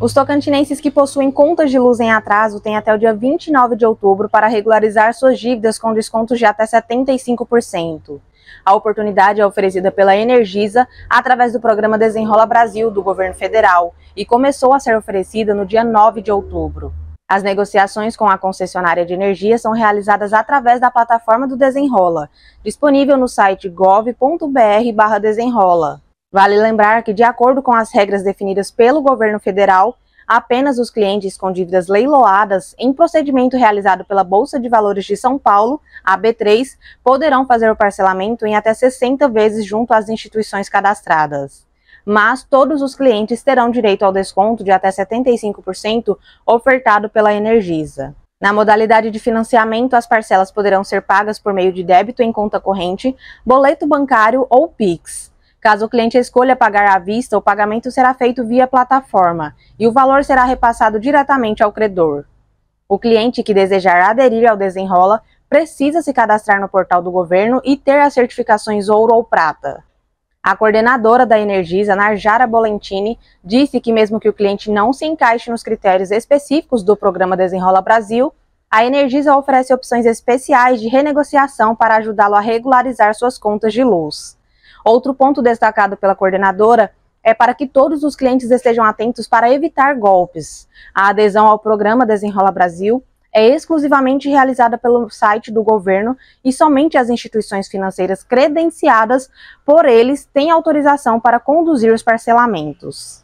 Os tocantinenses que possuem contas de luz em atraso têm até o dia 29 de outubro para regularizar suas dívidas com descontos de até 75%. A oportunidade é oferecida pela Energisa através do programa Desenrola Brasil do governo federal e começou a ser oferecida no dia 9 de outubro. As negociações com a concessionária de energia são realizadas através da plataforma do Desenrola, disponível no site gov.br/desenrola. Vale lembrar que, de acordo com as regras definidas pelo governo federal, apenas os clientes com dívidas leiloadas em procedimento realizado pela Bolsa de Valores de São Paulo, a B3, poderão fazer o parcelamento em até 60 vezes junto às instituições cadastradas. Mas todos os clientes terão direito ao desconto de até 75% ofertado pela Energisa. Na modalidade de financiamento, as parcelas poderão ser pagas por meio de débito em conta corrente, boleto bancário ou PIX. Caso o cliente escolha pagar à vista, o pagamento será feito via plataforma e o valor será repassado diretamente ao credor. O cliente que desejar aderir ao Desenrola precisa se cadastrar no portal do governo e ter as certificações ouro ou prata. A coordenadora da Energisa, Narjara Bolentini, disse que mesmo que o cliente não se encaixe nos critérios específicos do programa Desenrola Brasil, a Energisa oferece opções especiais de renegociação para ajudá-lo a regularizar suas contas de luz. Outro ponto destacado pela coordenadora é para que todos os clientes estejam atentos para evitar golpes. A adesão ao programa Desenrola Brasil é exclusivamente realizada pelo site do governo e somente as instituições financeiras credenciadas por eles têm autorização para conduzir os parcelamentos.